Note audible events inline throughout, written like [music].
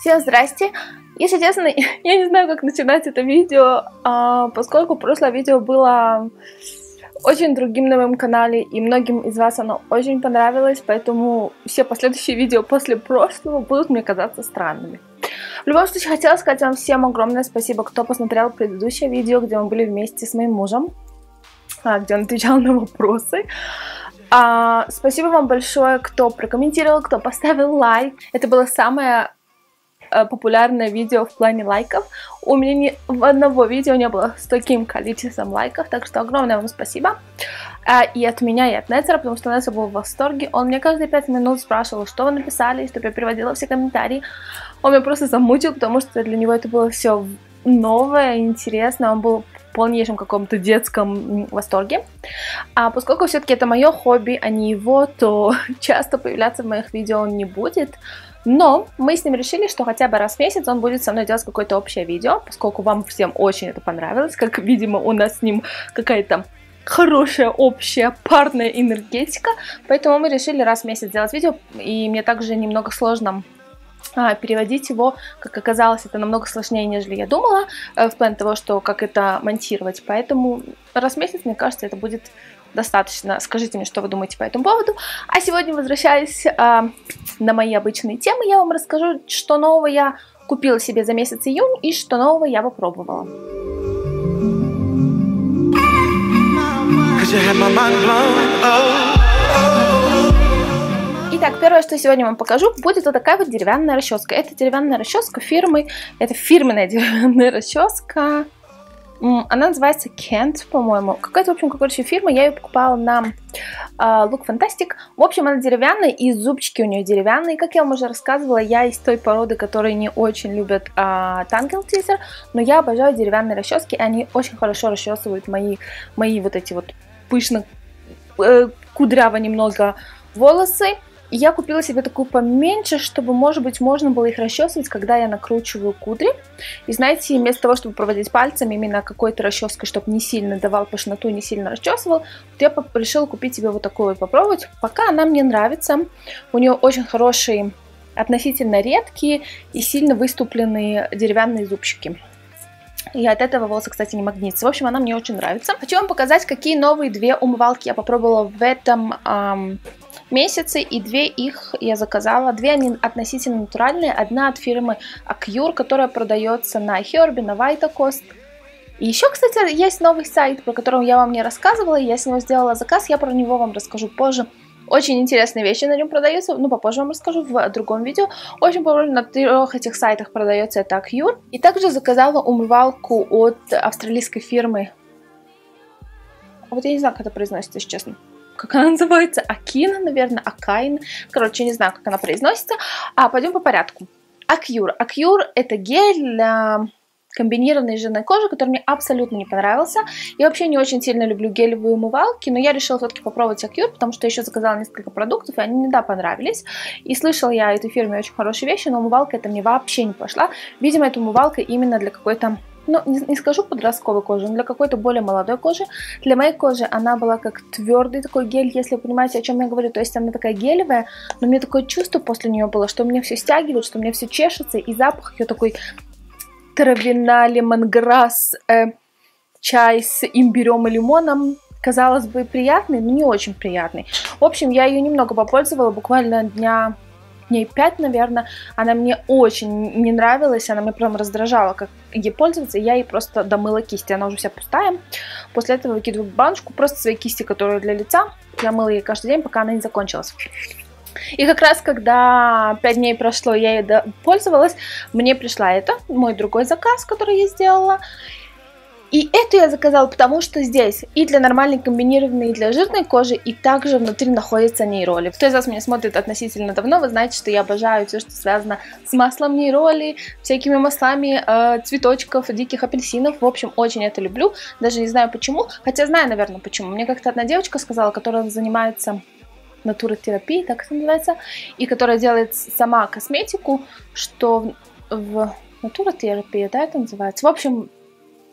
Всем здрасте! Если честно, [laughs] я не знаю, как начинать это видео, а, поскольку прошлое видео было очень другим на моем канале, и многим из вас оно очень понравилось, поэтому все последующие видео после прошлого будут мне казаться странными. В любом случае, хотела сказать вам всем огромное спасибо, кто посмотрел предыдущее видео, где мы были вместе с моим мужем, а, где он отвечал на вопросы. А, спасибо вам большое, кто прокомментировал, кто поставил лайк. Это было самое популярное видео в плане лайков. У меня ни в одного видео не было с таким количеством лайков, так что огромное вам спасибо. А, и от меня, и от Нецера, потому что Нецер был в восторге. Он мне каждые пять минут спрашивал, что вы написали, чтобы я переводила все комментарии. Он меня просто замучил, потому что для него это было все новое, интересное. Он был полнейшем каком-то детском восторге. А поскольку все-таки это мое хобби, а не его, то [laughs] часто появляться в моих видео он не будет. Но мы с ним решили, что хотя бы раз в месяц он будет со мной делать какое-то общее видео, поскольку вам всем очень это понравилось, как, видимо, у нас с ним какая-то хорошая общая парная энергетика, поэтому мы решили раз в месяц делать видео, и мне также немного сложно а, переводить его, как оказалось, это намного сложнее, нежели я думала, э, в плане того, что как это монтировать. Поэтому раз в месяц, мне кажется, это будет достаточно. Скажите мне, что вы думаете по этому поводу. А сегодня, возвращаясь э, на мои обычные темы, я вам расскажу, что нового я купила себе за месяц июнь и что нового я попробовала. Итак, первое, что сегодня вам покажу, будет вот такая вот деревянная расческа. Это деревянная расческа фирмы, это фирменная [laughs] деревянная расческа. Она называется Kent, по-моему. Какая-то, в общем, короче, фирма. Я ее покупала на uh, Look Fantastic. В общем, она деревянная, и зубчики у нее деревянные. Как я вам уже рассказывала, я из той породы, которые не очень любят uh, Tangle Teaser, но я обожаю деревянные расчески, они очень хорошо расчесывают мои, мои вот эти вот пышно, э, немного волосы я купила себе такую поменьше, чтобы, может быть, можно было их расчесывать, когда я накручиваю кудри. И знаете, вместо того, чтобы проводить пальцами именно какой-то расческой, чтобы не сильно давал пошноту, не сильно расчесывал, вот я решила купить себе вот такую вот попробовать. Пока она мне нравится. У нее очень хорошие, относительно редкие и сильно выступленные деревянные зубчики. И от этого волосы, кстати, не магнитятся. В общем, она мне очень нравится. Хочу вам показать, какие новые две умывалки я попробовала в этом эм, месяце. И две их я заказала. Две они относительно натуральные. Одна от фирмы Acure, которая продается на Herby, на Vitacost. И еще, кстати, есть новый сайт, про который я вам не рассказывала. Я с него сделала заказ. Я про него вам расскажу позже. Очень интересные вещи на нем продаются, ну, попозже вам расскажу в другом видео. Очень похоже на трех этих сайтах продается это Acure. И также заказала умывалку от австралийской фирмы. Вот я не знаю, как это произносится, если честно как она называется, Акина, наверное, Акайн. Короче, не знаю, как она произносится. А, пойдем по порядку. Акюр. Акюр это гель для комбинированной жирной кожи, который мне абсолютно не понравился. Я вообще не очень сильно люблю гелевые умывалки, но я решила все-таки попробовать Acure, потому что еще заказала несколько продуктов, и они мне, да, понравились. И слышала я этой фирме очень хорошие вещи, но умывалка это мне вообще не пошла. Видимо, эта умывалка именно для какой-то ну, не, не скажу подростковой кожи, но для какой-то более молодой кожи. Для моей кожи она была как твердый такой гель, если вы понимаете, о чем я говорю. То есть она такая гелевая, но мне такое чувство после нее было, что мне все стягивает, что мне все чешется, и запах ее такой травяна, лемонграсс, э, чай с имбирем и лимоном. Казалось бы, приятный, но не очень приятный. В общем, я ее немного попользовала, буквально дня дней 5, наверное. Она мне очень не нравилась, она меня прям раздражала, как ей пользоваться. Я ей просто домыла кисти, она уже вся пустая. После этого выкидываю баночку просто свои кисти, которые для лица. Я мыла ей каждый день, пока она не закончилась. И как раз, когда 5 дней прошло, я ей пользовалась, мне пришла это, мой другой заказ, который я сделала. И эту я заказала, потому что здесь и для нормальной комбинированной, и для жирной кожи, и также внутри находится нейроли. Кто из вас меня смотрит относительно давно, вы знаете, что я обожаю все, что связано с маслом нейроли, всякими маслами э, цветочков, диких апельсинов. В общем, очень это люблю. Даже не знаю почему, хотя знаю, наверное, почему. Мне как-то одна девочка сказала, которая занимается натуротерапией, так это называется, и которая делает сама косметику, что в натуротерапии, да, это называется. В общем,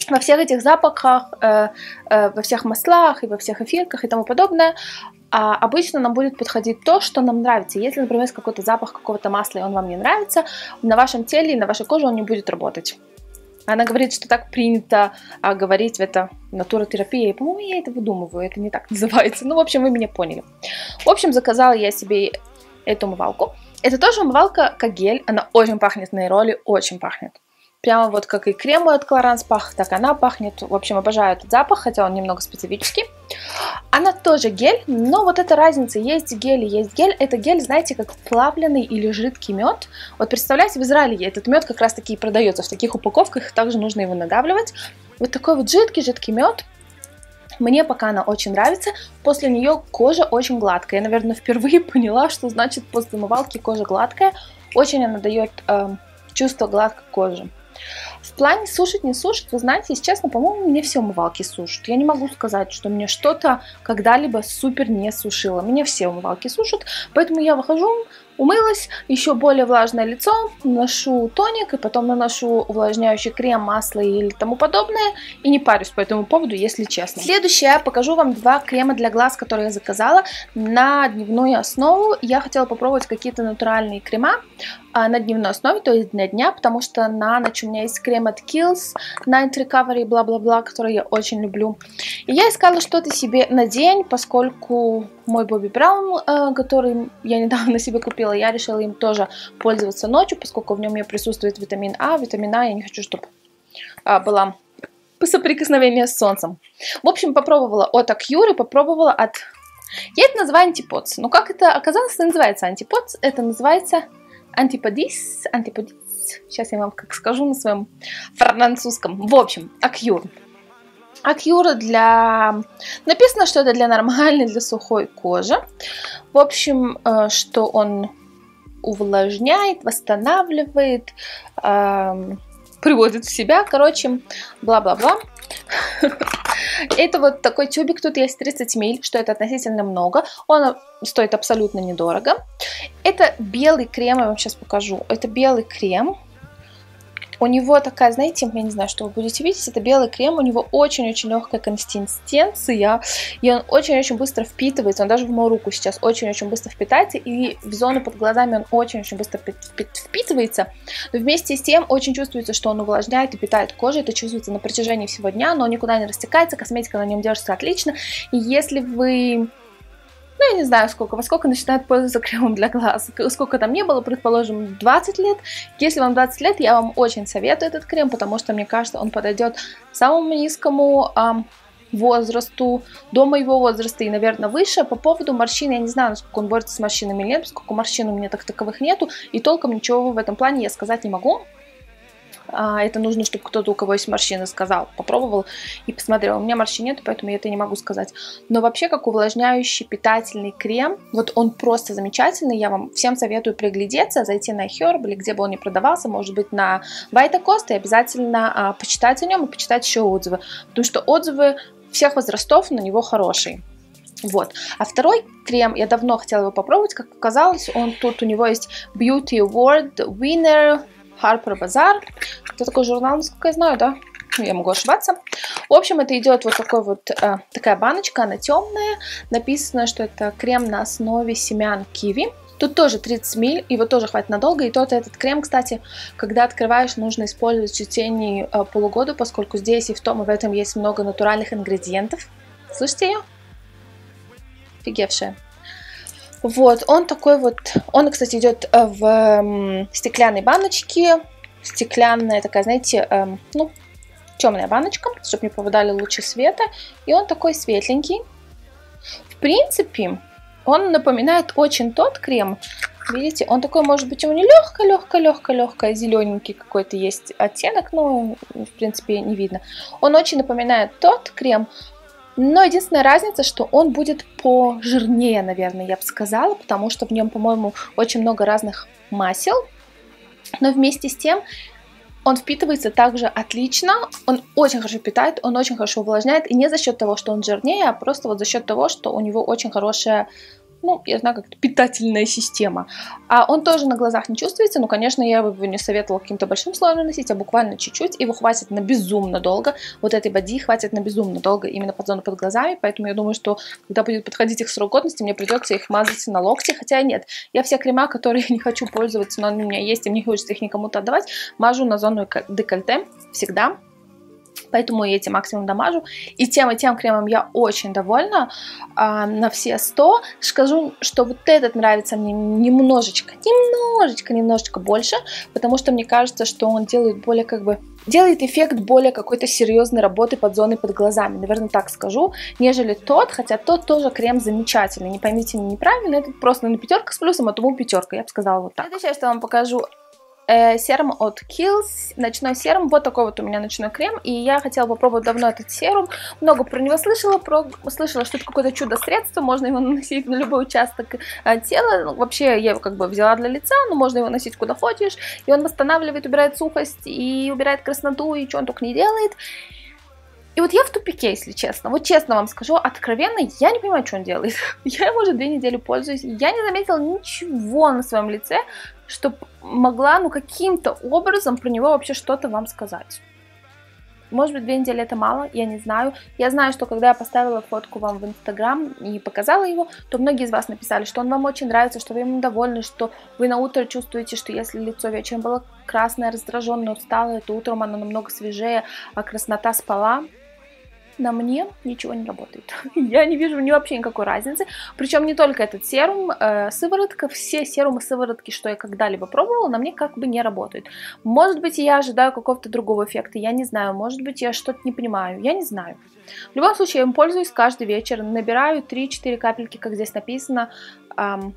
во всех этих запахах, э, э, во всех маслах и во всех эфирках и тому подобное А обычно нам будет подходить то, что нам нравится. Если, например, есть какой-то запах какого-то масла, и он вам не нравится, на вашем теле и на вашей коже он не будет работать. Она говорит, что так принято а, говорить это натуротерапия. По-моему, я это выдумываю, это не так [laughs] называется. Ну, в общем, вы меня поняли. В общем, заказала я себе эту умывалку. Это тоже умывалка как гель. Она очень пахнет на роли, очень пахнет. Прямо вот как и крем от Clarins пах, так она пахнет. В общем, обожаю этот запах, хотя он немного специфический. Она тоже гель, но вот эта разница. Есть гель и есть гель. Это гель, знаете, как плавленый или жидкий мед. Вот представляете, в Израиле этот мед как раз таки и продается в таких упаковках. Также нужно его надавливать. Вот такой вот жидкий-жидкий мед. Мне пока она очень нравится. После нее кожа очень гладкая. Я, наверное, впервые [laughs] поняла, что значит после умывалки кожа гладкая. Очень она дает э, чувство гладкой кожи. В плане сушить, не сушить, вы знаете, если честно, по-моему, мне все умывалки сушат. Я не могу сказать, что мне что-то когда-либо супер не сушило. Мне все умывалки сушат, поэтому я выхожу, умылась, еще более влажное лицо, наношу тоник и потом наношу увлажняющий крем, масло или тому подобное и не парюсь по этому поводу, если честно. Следующее, я покажу вам два крема для глаз, которые я заказала на дневную основу. Я хотела попробовать какие-то натуральные крема а, на дневной основе, то есть для дня, потому что на ночь у меня есть крем от Kills, Night Recovery, бла-бла-бла, который я очень люблю. И я искала что-то себе на день, поскольку мой Бобби Браун, э, который я недавно [laughs] себе купила, я решила им тоже пользоваться ночью, поскольку в нем у присутствует витамин А. Витамин А я не хочу, чтобы а, была соприкосновение с солнцем. В общем, попробовала от Акьюры, попробовала от... Я это называю антиподс. Но как это оказалось, это называется антиподс? Это называется антиподис, антиподис. Сейчас я вам как скажу на своем французском. В общем, Акьюр. Акьюра для... Написано, что это для нормальной, для сухой кожи. В общем, э, что он увлажняет, восстанавливает, эм, приводит в себя, короче, бла-бла-бла. [laughs] Это вот такой тюбик, тут есть 30 миль, что это относительно много. Он стоит абсолютно недорого. Это белый крем, я вам сейчас покажу. Это белый крем, у него такая, знаете, я не знаю, что вы будете видеть, это белый крем, у него очень-очень легкая консистенция, и он очень-очень быстро впитывается, он даже в мою руку сейчас очень-очень быстро впитается, и в зону под глазами он очень-очень быстро впитывается, но вместе с тем очень чувствуется, что он увлажняет и питает кожу, это чувствуется на протяжении всего дня, но он никуда не растекается, косметика на нем держится отлично, и если вы ну, я не знаю, сколько, во сколько начинают пользоваться [laughs] кремом для глаз. Сколько там не было, предположим, 20 лет. Если вам 20 лет, я вам очень советую этот крем, потому что, мне кажется, он подойдет самому низкому эм, возрасту, до моего возраста и, наверное, выше. По поводу морщин, я не знаю, насколько он борется с морщинами или нет, поскольку морщин у меня так таковых нету, и толком ничего в этом плане я сказать не могу. А, это нужно, чтобы кто-то, у кого есть морщины, сказал, попробовал и посмотрел. У меня морщин нет, поэтому я это не могу сказать. Но вообще, как увлажняющий питательный крем, вот он просто замечательный. Я вам всем советую приглядеться, зайти на Herb или где бы он ни продавался, может быть, на Vita и обязательно а, почитать о нем и почитать еще отзывы. Потому что отзывы всех возрастов на него хорошие. Вот. А второй крем, я давно хотела его попробовать, как оказалось, он тут у него есть Beauty Award Winner Harper Bazaar. Это такой журнал, насколько я знаю, да? Ну, я могу ошибаться. В общем, это идет вот такой вот э, такая баночка, она темная. Написано, что это крем на основе семян киви. Тут тоже 30 миль, его тоже хватит надолго. И тот этот крем, кстати, когда открываешь, нужно использовать в течение э, полугода, поскольку здесь и в том, и в этом есть много натуральных ингредиентов. Слышите ее? Офигевшая. Вот, он такой вот, он, кстати, идет э, в стеклянной баночке, стеклянная такая, знаете, эм, ну, темная баночка, чтобы не попадали лучи света, и он такой светленький. В принципе, он напоминает очень тот крем, видите, он такой, может быть, у него легкая, легкая, легкая, легкая, зелененький какой-то есть оттенок, но, в принципе, не видно. Он очень напоминает тот крем, но единственная разница, что он будет пожирнее, наверное, я бы сказала, потому что в нем, по-моему, очень много разных масел. Но вместе с тем он впитывается также отлично, он очень хорошо питает, он очень хорошо увлажняет, и не за счет того, что он жирнее, а просто вот за счет того, что у него очень хорошая ну, я знаю, как это питательная система. А он тоже на глазах не чувствуется, но, конечно, я бы его не советовала каким-то большим слоем наносить, а буквально чуть-чуть. Его хватит на безумно долго. Вот этой боди хватит на безумно долго именно под зону под глазами, поэтому я думаю, что когда будет подходить их срок годности, мне придется их мазать на локти, хотя нет. Я все крема, которые не хочу пользоваться, но они у меня есть, и мне хочется их никому-то отдавать, мажу на зону декольте всегда поэтому я эти максимум дамажу. И тем и тем кремом я очень довольна а, на все 100. Скажу, что вот этот нравится мне немножечко, немножечко, немножечко больше, потому что мне кажется, что он делает более как бы делает эффект более какой-то серьезной работы под зоной под глазами, наверное, так скажу, нежели тот, хотя тот тоже крем замечательный, не поймите меня неправильно, этот просто на пятерка с плюсом, а тому пятерка, я бы сказала вот так. Следующее, что я вам покажу, э, серум от Kills, ночной серум, вот такой вот у меня ночной крем, и я хотела попробовать давно этот серум, много про него слышала, про, слышала, что это какое-то чудо-средство, можно его [laughs] наносить на любой участок э, тела, ну, вообще я его как бы взяла для лица, но можно его носить куда хочешь, и он восстанавливает, убирает сухость, и убирает красноту, и что он только не делает, и вот я в тупике, если честно. Вот честно вам скажу, откровенно, я не понимаю, что он делает. [laughs] Я уже две недели пользуюсь. Я не заметила ничего на своем лице, что могла, ну, каким-то образом про него вообще что-то вам сказать. Может быть, две недели это мало, я не знаю. Я знаю, что когда я поставила фотку вам в Инстаграм и показала его, то многие из вас написали, что он вам очень нравится, что вы ему довольны, что вы на утро чувствуете, что если лицо вечером было красное, раздраженное, усталое, то утром оно намного свежее, а краснота спала на мне ничего не работает. [laughs] Я не вижу ни вообще никакой разницы. Причем не только этот серум, э, сыворотка, все серумы сыворотки, что я когда-либо пробовала, на мне как бы не работают. Может быть, я ожидаю какого-то другого эффекта, я не знаю. Может быть, я что-то не понимаю, я не знаю. В любом случае, я им пользуюсь каждый вечер. Набираю 3-4 капельки, как здесь написано. Эм,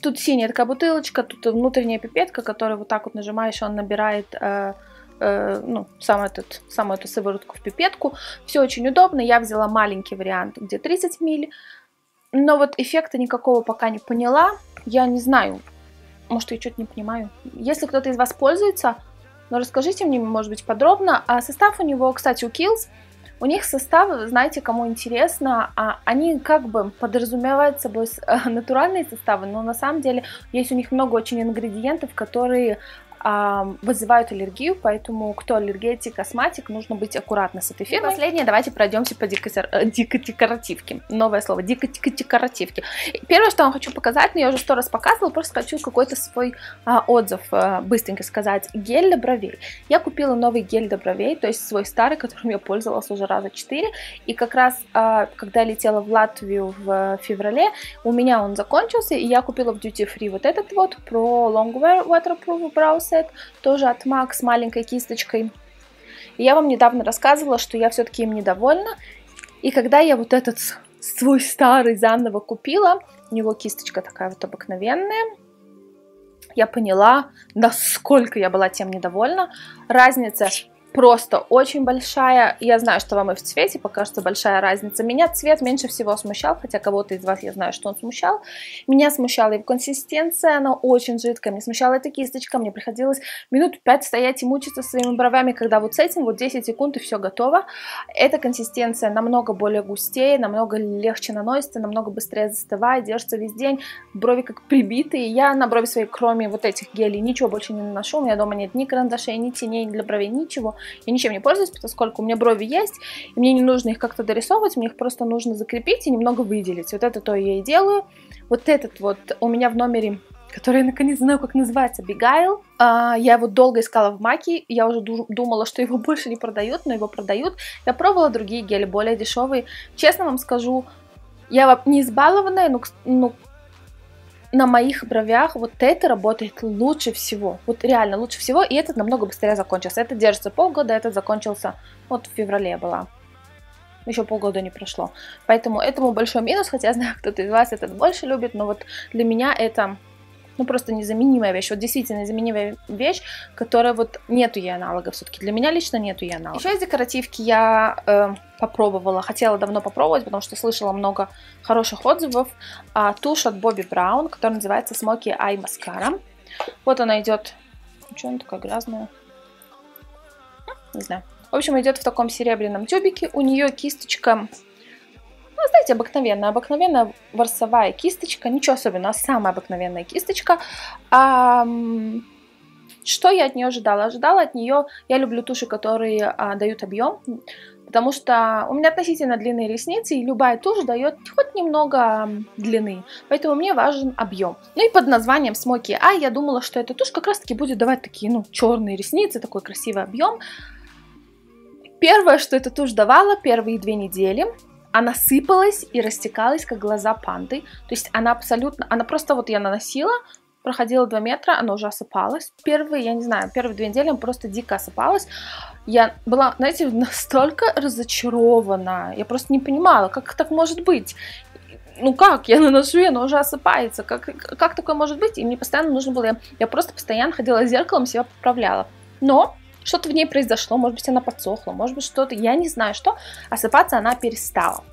тут синяя такая бутылочка, тут внутренняя пипетка, которую вот так вот нажимаешь, он набирает... Э, э, ну, сам этот, саму эту сыворотку в пипетку. Все очень удобно. Я взяла маленький вариант, где 30 мл. Но вот эффекта никакого пока не поняла. Я не знаю. Может, я что-то не понимаю. Если кто-то из вас пользуется, ну, расскажите мне, может быть, подробно. А состав у него, кстати, у Kills, у них состав, знаете, кому интересно, а они как бы подразумевают собой [laughs] натуральные составы, но на самом деле есть у них много очень ингредиентов, которые вызывают аллергию, поэтому кто аллергетик, астматик, нужно быть аккуратно с этой фирмой. И последнее, давайте пройдемся по э, дикодекоративке. Новое слово, дикодекоративке. Первое, что я вам хочу показать, но я уже сто раз показывала, просто хочу какой-то свой а, отзыв а, быстренько сказать. Гель для бровей. Я купила новый гель для бровей, то есть свой старый, которым я пользовалась уже раза 4, и как раз, а, когда я летела в Латвию в феврале, у меня он закончился, и я купила в Duty Free вот этот вот, про Longwear Waterproof Brow Set, тоже от MAC с маленькой кисточкой. И я вам недавно рассказывала, что я все-таки им недовольна. И когда я вот этот свой старый заново купила, у него кисточка такая вот обыкновенная, я поняла, насколько я была тем недовольна. Разница просто очень большая. Я знаю, что вам и в цвете покажется большая разница. Меня цвет меньше всего смущал, хотя кого-то из вас я знаю, что он смущал. Меня смущала его консистенция, она очень жидкая. Меня смущала эта кисточка, мне приходилось минут 5 стоять и мучиться своими бровями, когда вот с этим вот 10 секунд и все готово. Эта консистенция намного более густее, намного легче наносится, намного быстрее застывает, держится весь день. Брови как прибитые. Я на брови свои, кроме вот этих гелей, ничего больше не наношу. У меня дома нет ни карандашей, ни теней для бровей, ничего. Я ничем не пользуюсь, поскольку у меня брови есть, и мне не нужно их как-то дорисовывать, мне их просто нужно закрепить и немного выделить. Вот это то я и делаю. Вот этот вот у меня в номере который я наконец знаю, как называется, Бегайл. Я его долго искала в Маке, я уже думала, что его [laughs] больше не продают, но его продают. Я пробовала другие гели, более дешевые. Честно вам скажу, я не избалованная, но, но на моих бровях вот это работает лучше всего. Вот реально лучше всего. И этот намного быстрее закончился. Это держится полгода, этот закончился вот в феврале была. Еще полгода не прошло. Поэтому этому большой минус, хотя знаю, кто-то из вас этот больше любит, но вот для меня это ну, просто незаменимая вещь. Вот действительно незаменимая вещь, которая вот нету ей аналогов все-таки. Для меня лично нету ей аналогов. Еще из декоративки я э, попробовала, хотела давно попробовать, потому что слышала много хороших отзывов. А, тушь от Bobbi Brown, которая называется Smoky Eye Mascara. Вот она идет... Что она такая грязная? Не знаю. В общем, идет в таком серебряном тюбике. У нее кисточка Ну, знаете, обыкновенная, обыкновенная ворсовая кисточка, ничего особенного, самая обыкновенная кисточка. А, что я от нее ожидала? Ожидала от нее, я люблю туши, которые а, дают объем, потому что у меня относительно длинные ресницы, и любая тушь дает хоть немного длины, поэтому мне важен объем. Ну и под названием Smoky Eye я думала, что эта тушь как раз таки будет давать такие, ну, черные ресницы, такой красивый объем. Первое, что эта тушь давала первые две недели, она сыпалась и растекалась, как глаза панды. То есть она абсолютно, она просто вот я наносила, проходила 2 метра, она уже осыпалась. Первые, я не знаю, первые две недели она просто дико осыпалась. Я была, знаете, [laughs] настолько разочарована. Я просто не понимала, как так может быть. Ну как, я наношу, и она уже осыпается. Как, как такое может быть? И мне постоянно нужно было... Я, я просто постоянно ходила с зеркалом, себя поправляла. Но что-то в ней произошло, может быть, она подсохла, может быть, что-то, я не знаю что, осыпаться она перестала.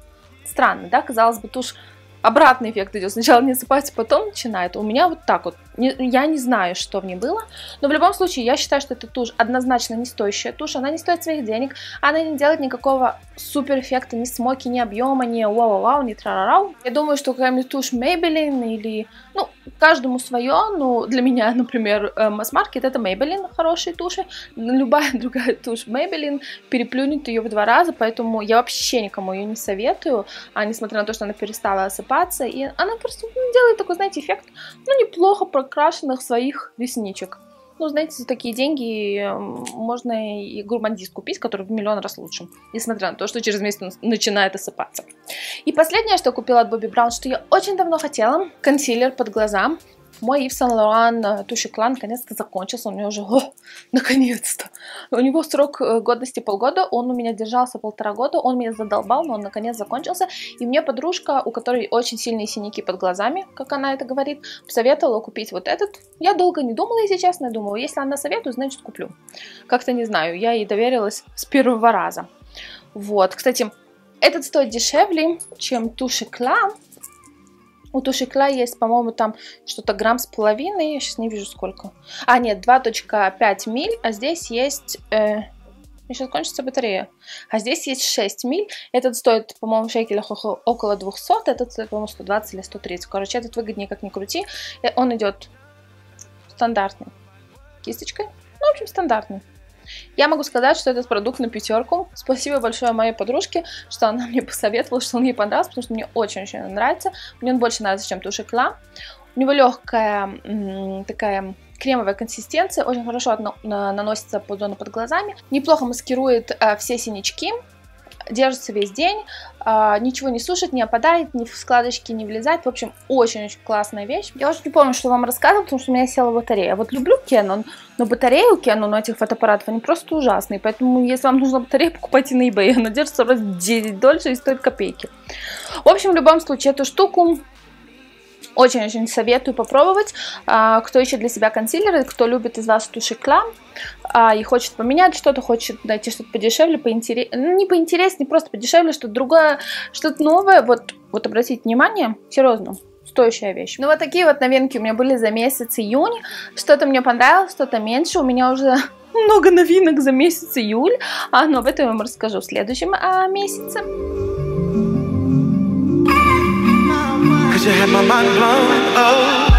Странно, да, казалось бы, тушь обратный эффект идет. Сначала не осыпается, потом начинает. У меня вот так вот. Я не знаю, что в ней было, но в любом случае я считаю, что эта тушь однозначно не стоящая тушь. Она не стоит своих денег, она не делает никакого супер эффекта, ни смоки, ни объема, ни вау-вау, ни трарарау. Я думаю, что какая-нибудь тушь Maybelline или, ну, каждому свое, ну, для меня, [laughs] например, э, масс-маркет это Maybelline хорошие туши, любая [laughs] другая тушь Maybelline переплюнет ее в два раза, поэтому я вообще никому ее не советую, а несмотря на то, что она перестала осыпаться, и она просто ну, делает такой, знаете, эффект, ну, неплохо прокрашенных своих ресничек. Ну, знаете, за такие деньги эм, можно и гурмандист купить, который в миллион раз лучше. Несмотря на то, что через месяц он начинает осыпаться. И последнее, что купила от Бобби Браун, что я очень давно хотела. Консилер под глаза мой Ив Сен Лоран Туши Клан наконец-то закончился, у меня уже, наконец-то. У него срок э, годности полгода, он у меня держался полтора года, он меня задолбал, но он наконец закончился. И мне подружка, у которой очень сильные синяки под глазами, как она это говорит, посоветовала купить вот этот. Я долго не думала, если честно, думала, если она советует, значит куплю. Как-то не знаю, я ей доверилась с первого раза. Вот, кстати, этот стоит дешевле, чем Туши Клан, у тушикла есть, по-моему, там что-то грамм с половиной, я сейчас не вижу сколько. А, нет, 2.5 миль, а здесь есть... Э, сейчас кончится батарея. А здесь есть 6 миль. Этот стоит, по-моему, в шекелях около 200, этот стоит, по-моему, 120 или 130. Короче, этот выгоднее, как ни крути. Э, он идет стандартный. Кисточкой. Ну, в общем, стандартный. Я могу сказать, что этот продукт на пятерку. Спасибо большое моей подружке, что она мне [laughs] посоветовала, что он ей понравился, потому что мне очень-очень нравится. Мне он больше нравится, чем тушекла. У него легкая такая кремовая консистенция, очень хорошо наносится по зону под глазами, неплохо маскирует э, все синячки, держится весь день, а, ничего не сушит, не опадает, ни в складочки не влезает. В общем, очень-очень классная вещь. Я уже не помню, что вам рассказывала, потому что у меня села батарея. Вот люблю Canon, но батареи у Canon, этих фотоаппаратов, они просто ужасные. Поэтому, если вам нужна батарея, покупайте на eBay. Она держится раз 10 дольше и стоит копейки. В общем, в любом случае, эту штуку очень-очень советую попробовать. А, кто ищет для себя консилеры, кто любит из вас туши клам а, и хочет поменять что-то, хочет найти что-то подешевле, поинтереснее, ну, не поинтереснее, просто подешевле, что-то другое, что-то новое. Вот, вот обратите внимание, серьезно, стоящая вещь. Ну вот такие вот новинки у меня были за месяц июнь. Что-то мне понравилось, что-то меньше. У меня уже [laughs] много новинок за месяц июль, а, но об этом я вам расскажу в следующем а, месяце. You had my mind blown. Oh.